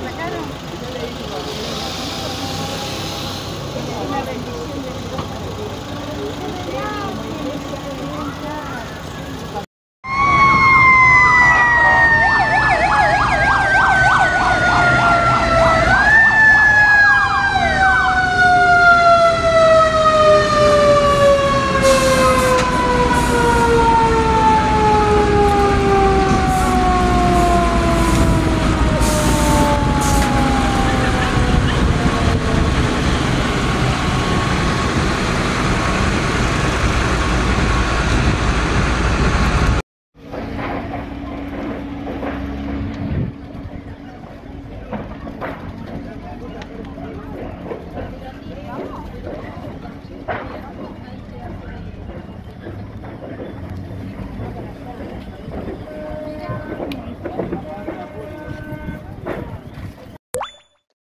sacaron?